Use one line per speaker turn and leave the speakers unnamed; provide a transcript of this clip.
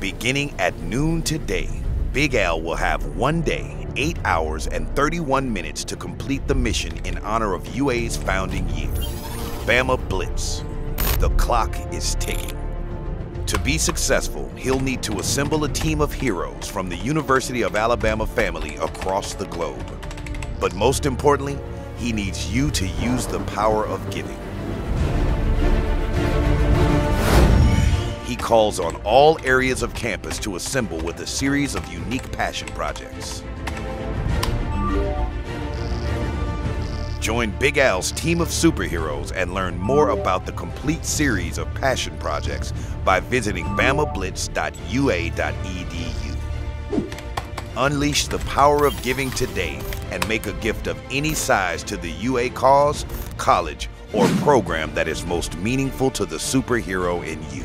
Beginning at noon today, Big Al will have one day, 8 hours, and 31 minutes to complete the mission in honor of UA's founding year. Bama Blitz. The clock is ticking. To be successful, he'll need to assemble a team of heroes from the University of Alabama family across the globe. But most importantly, he needs you to use the power of giving. Calls on all areas of campus to assemble with a series of unique passion projects. Join Big Al's team of superheroes and learn more about the complete series of passion projects by visiting bamablitz.ua.edu. Unleash the power of giving today and make a gift of any size to the UA cause, college, or program that is most meaningful to the superhero in you.